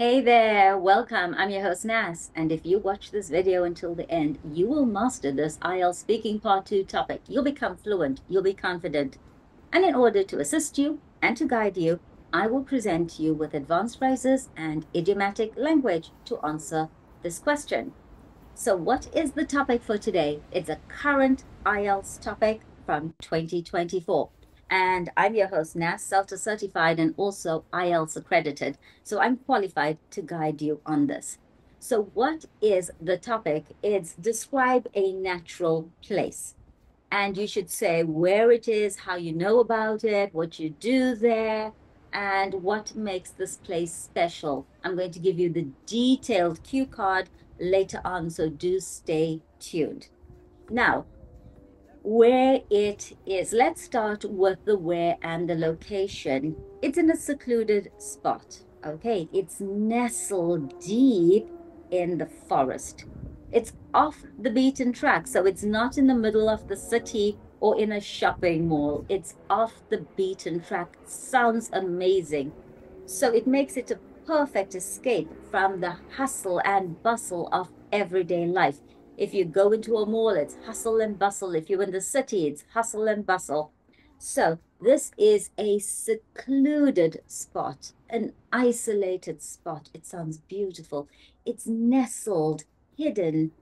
Hey there, welcome. I'm your host Nas, and if you watch this video until the end, you will master this IELTS speaking part 2 topic. You'll become fluent, you'll be confident. And in order to assist you and to guide you, I will present you with advanced phrases and idiomatic language to answer this question. So what is the topic for today? It's a current IELTS topic from 2024 and I'm your host, Nas, CELTA certified and also IELTS accredited. So I'm qualified to guide you on this. So what is the topic? It's describe a natural place. And you should say where it is, how you know about it, what you do there, and what makes this place special. I'm going to give you the detailed cue card later on, so do stay tuned. Now, where it is. Let's start with the where and the location. It's in a secluded spot. Okay, it's nestled deep in the forest. It's off the beaten track, so it's not in the middle of the city or in a shopping mall. It's off the beaten track. Sounds amazing. So it makes it a perfect escape from the hustle and bustle of everyday life. If you go into a mall, it's hustle and bustle. If you're in the city, it's hustle and bustle. So this is a secluded spot, an isolated spot. It sounds beautiful. It's nestled, hidden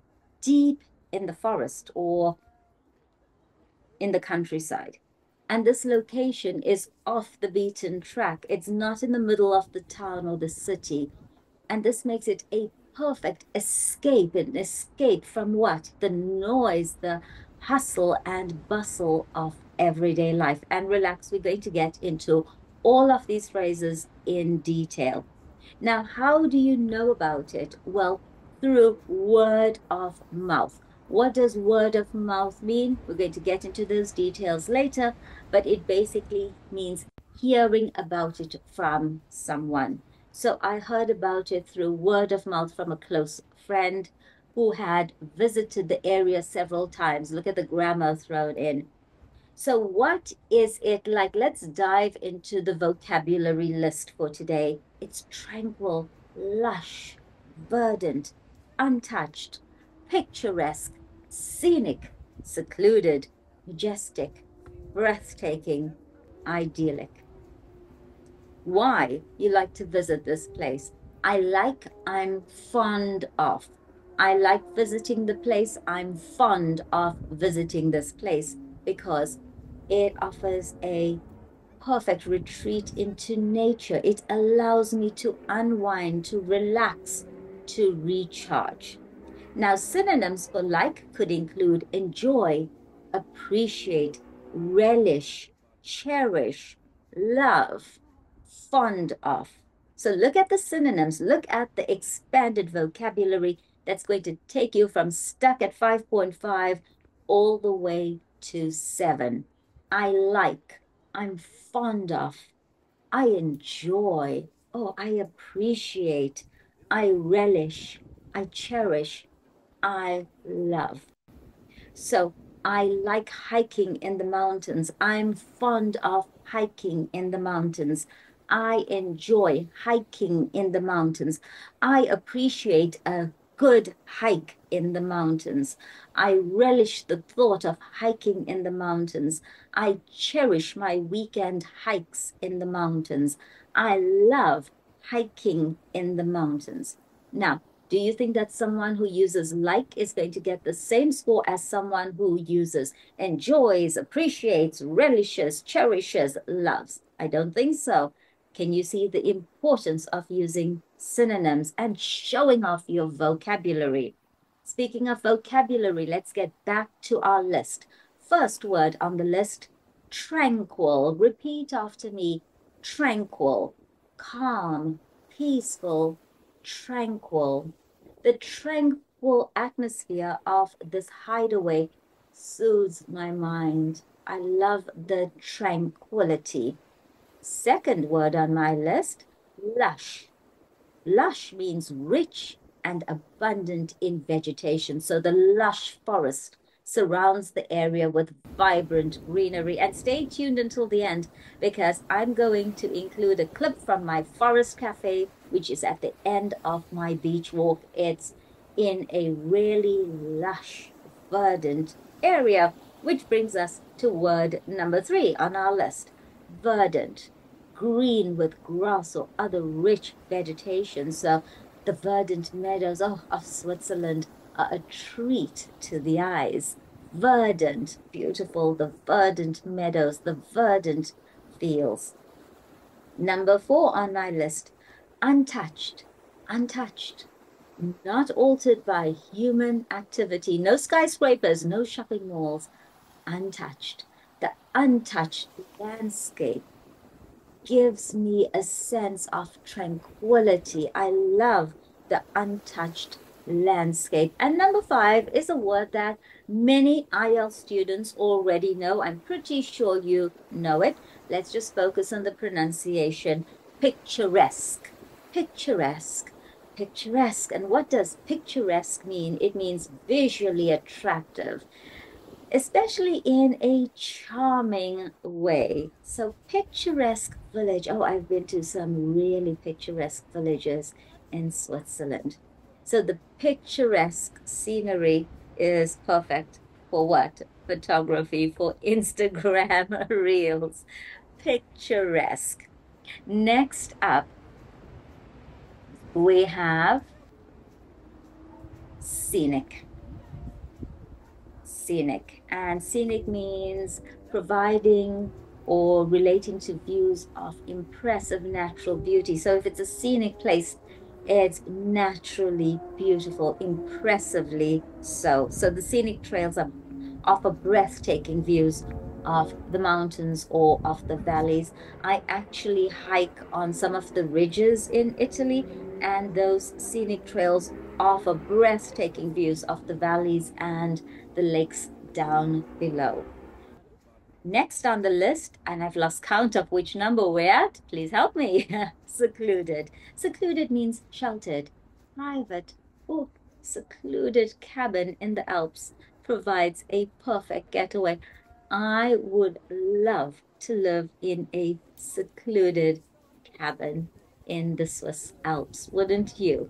deep in the forest or in the countryside. And this location is off the beaten track. It's not in the middle of the town or the city. And this makes it a perfect escape and escape from what? The noise, the hustle and bustle of everyday life. And relax, we're going to get into all of these phrases in detail. Now, how do you know about it? Well, through word of mouth. What does word of mouth mean? We're going to get into those details later, but it basically means hearing about it from someone. So I heard about it through word of mouth from a close friend who had visited the area several times. Look at the grammar thrown in. So, what is it like? Let's dive into the vocabulary list for today. It's tranquil, lush, verdant, untouched, picturesque, scenic, secluded, majestic, breathtaking, idyllic why you like to visit this place. I like, I'm fond of. I like visiting the place. I'm fond of visiting this place because it offers a perfect retreat into nature. It allows me to unwind, to relax, to recharge. Now, synonyms for like could include enjoy, appreciate, relish, cherish, love, fond of. So look at the synonyms, look at the expanded vocabulary that's going to take you from stuck at 5.5 all the way to 7. I like, I'm fond of, I enjoy, oh, I appreciate, I relish, I cherish, I love. So I like hiking in the mountains. I'm fond of hiking in the mountains. I enjoy hiking in the mountains. I appreciate a good hike in the mountains. I relish the thought of hiking in the mountains. I cherish my weekend hikes in the mountains. I love hiking in the mountains. Now, do you think that someone who uses like is going to get the same score as someone who uses enjoys, appreciates, relishes, cherishes, loves? I don't think so. Can you see the importance of using synonyms and showing off your vocabulary? Speaking of vocabulary, let's get back to our list. First word on the list, tranquil. Repeat after me, tranquil, calm, peaceful, tranquil. The tranquil atmosphere of this hideaway soothes my mind. I love the tranquility. Second word on my list, lush. Lush means rich and abundant in vegetation. So the lush forest surrounds the area with vibrant greenery. And stay tuned until the end because I'm going to include a clip from my Forest Cafe which is at the end of my beach walk. It's in a really lush, verdant area, which brings us to word number three on our list verdant, green with grass or other rich vegetation. So the verdant meadows oh, of Switzerland are a treat to the eyes. Verdant, beautiful, the verdant meadows, the verdant fields. Number four on my list, untouched, untouched, not altered by human activity, no skyscrapers, no shopping malls, untouched. The untouched landscape gives me a sense of tranquility. I love the untouched landscape. And number five is a word that many IELTS students already know. I'm pretty sure you know it. Let's just focus on the pronunciation. Picturesque. Picturesque. Picturesque. And what does picturesque mean? It means visually attractive especially in a charming way. So, picturesque village. Oh, I've been to some really picturesque villages in Switzerland. So, the picturesque scenery is perfect for what? Photography, for Instagram reels. Picturesque. Next up, we have scenic scenic. And scenic means providing or relating to views of impressive natural beauty. So if it's a scenic place, it's naturally beautiful, impressively so. So the scenic trails are offer breathtaking views of the mountains or of the valleys. I actually hike on some of the ridges in Italy, and those scenic trails offer breathtaking views of the valleys and the lakes down below. Next on the list, and I've lost count of which number we're at, please help me. secluded. Secluded means sheltered, private, or secluded cabin in the Alps provides a perfect getaway. I would love to live in a secluded cabin in the Swiss Alps, wouldn't you?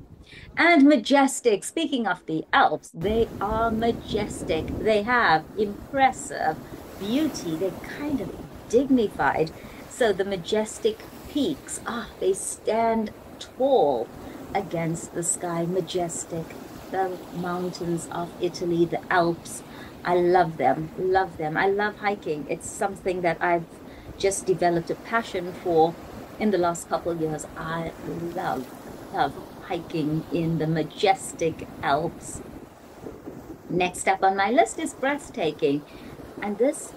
And majestic. Speaking of the Alps, they are majestic. They have impressive beauty. They're kind of dignified. So the majestic peaks, ah, they stand tall against the sky, majestic. The mountains of Italy, the Alps. I love them, love them. I love hiking. It's something that I've just developed a passion for in the last couple of years. I love, love hiking in the majestic Alps. Next up on my list is breathtaking, and this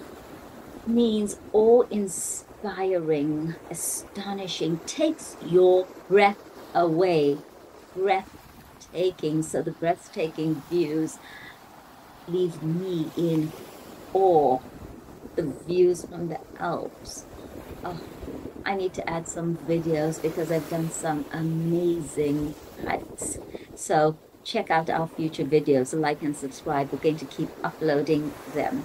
means awe inspiring, astonishing, takes your breath away. Breathtaking. So the breathtaking views leave me in awe. The views from the Alps. Oh, I need to add some videos because I've done some amazing hikes. So check out our future videos, like and subscribe. We're going to keep uploading them.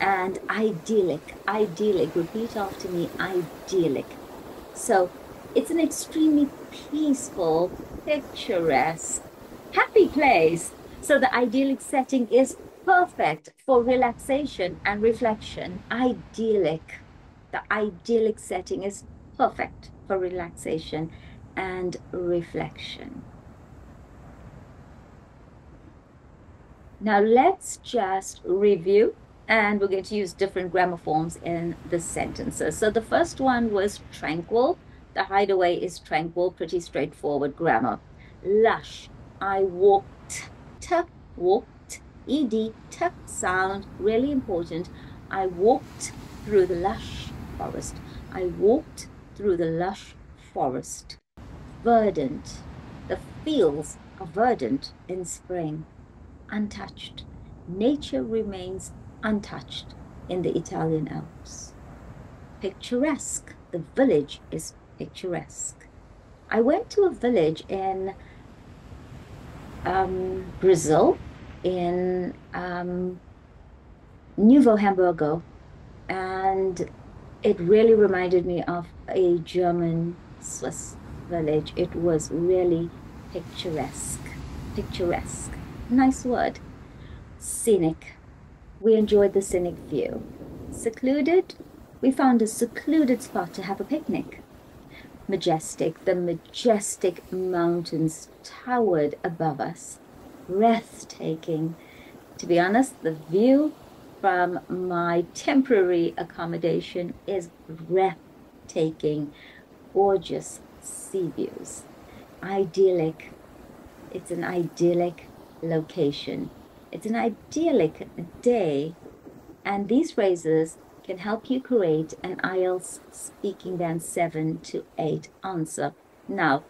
And idyllic, idyllic, repeat after me, idyllic. So it's an extremely peaceful, picturesque, happy place. So the idyllic setting is perfect for relaxation and reflection. Idyllic the idyllic setting is perfect for relaxation and reflection. Now let's just review and we're going to use different grammar forms in the sentences. So the first one was tranquil. The hideaway is tranquil, pretty straightforward grammar. Lush, I walked, t, walked, ed, t sound, really important. I walked through the lush forest. I walked through the lush forest. Verdant. The fields are verdant in spring, untouched. Nature remains untouched in the Italian Alps. Picturesque. The village is picturesque. I went to a village in um, Brazil, in um, Novo Hamburgo, and it really reminded me of a German Swiss village. It was really picturesque. Picturesque. Nice word. Scenic. We enjoyed the scenic view. Secluded. We found a secluded spot to have a picnic. Majestic. The majestic mountains towered above us. Breathtaking. To be honest, the view from my temporary accommodation is breathtaking, gorgeous sea views. Idyllic. It's an idyllic location. It's an idyllic day. And these phrases can help you create an IELTS speaking band 7 to 8 answer. Now,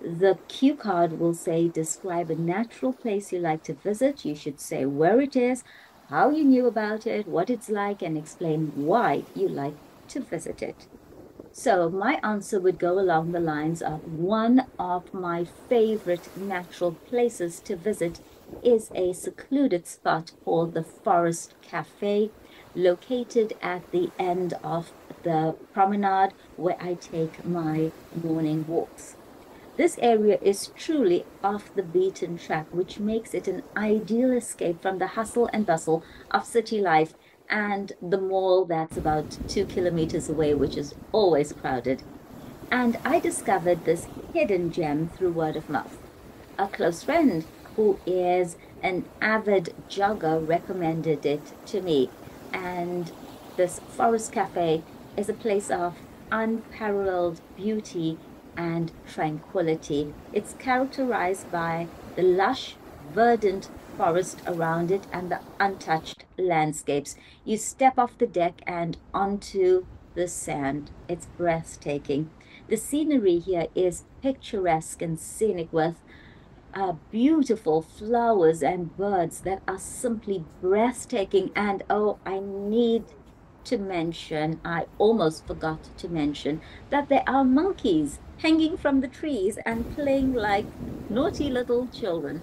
the cue card will say describe a natural place you like to visit. You should say where it is, how you knew about it, what it's like, and explain why you like to visit it. So my answer would go along the lines of one of my favorite natural places to visit is a secluded spot called the Forest Cafe, located at the end of the promenade where I take my morning walks. This area is truly off the beaten track, which makes it an ideal escape from the hustle and bustle of city life and the mall that's about two kilometers away, which is always crowded. And I discovered this hidden gem through word of mouth. A close friend who is an avid jogger recommended it to me. And this Forest Cafe is a place of unparalleled beauty and tranquility. It's characterized by the lush, verdant forest around it and the untouched landscapes. You step off the deck and onto the sand. It's breathtaking. The scenery here is picturesque and scenic with uh, beautiful flowers and birds that are simply breathtaking. And oh, I need to mention, I almost forgot to mention, that there are monkeys hanging from the trees and playing like naughty little children.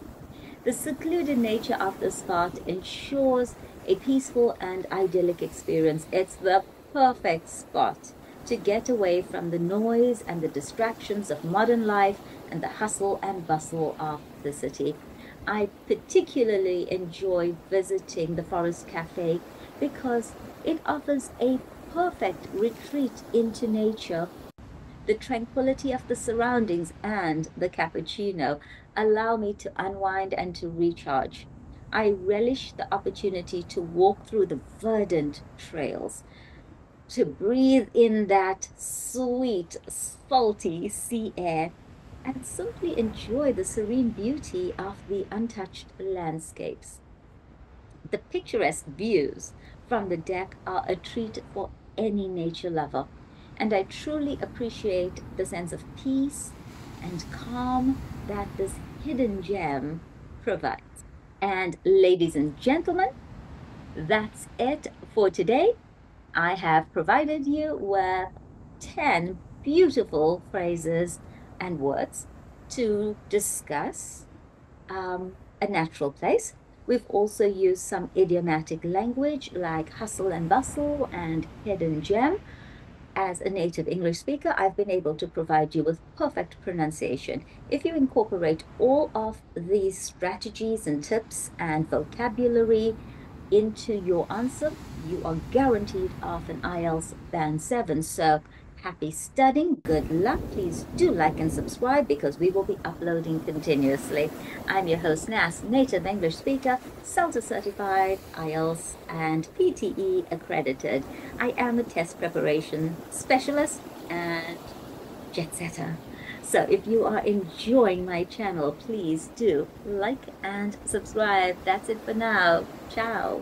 The secluded nature of the spot ensures a peaceful and idyllic experience. It's the perfect spot to get away from the noise and the distractions of modern life and the hustle and bustle of the city. I particularly enjoy visiting the Forest Cafe because it offers a perfect retreat into nature the tranquility of the surroundings and the cappuccino allow me to unwind and to recharge. I relish the opportunity to walk through the verdant trails, to breathe in that sweet, salty sea air, and simply enjoy the serene beauty of the untouched landscapes. The picturesque views from the deck are a treat for any nature lover and I truly appreciate the sense of peace and calm that this hidden gem provides. And ladies and gentlemen, that's it for today. I have provided you with 10 beautiful phrases and words to discuss um, a natural place. We've also used some idiomatic language like hustle and bustle and hidden gem as a native English speaker, I've been able to provide you with perfect pronunciation. If you incorporate all of these strategies and tips and vocabulary into your answer, you are guaranteed of an IELTS Band 7. So happy studying. Good luck. Please do like and subscribe because we will be uploading continuously. I'm your host, Nas, native English speaker, CELTA certified, IELTS and PTE accredited. I am a test preparation specialist and jet setter. So if you are enjoying my channel, please do like and subscribe. That's it for now. Ciao.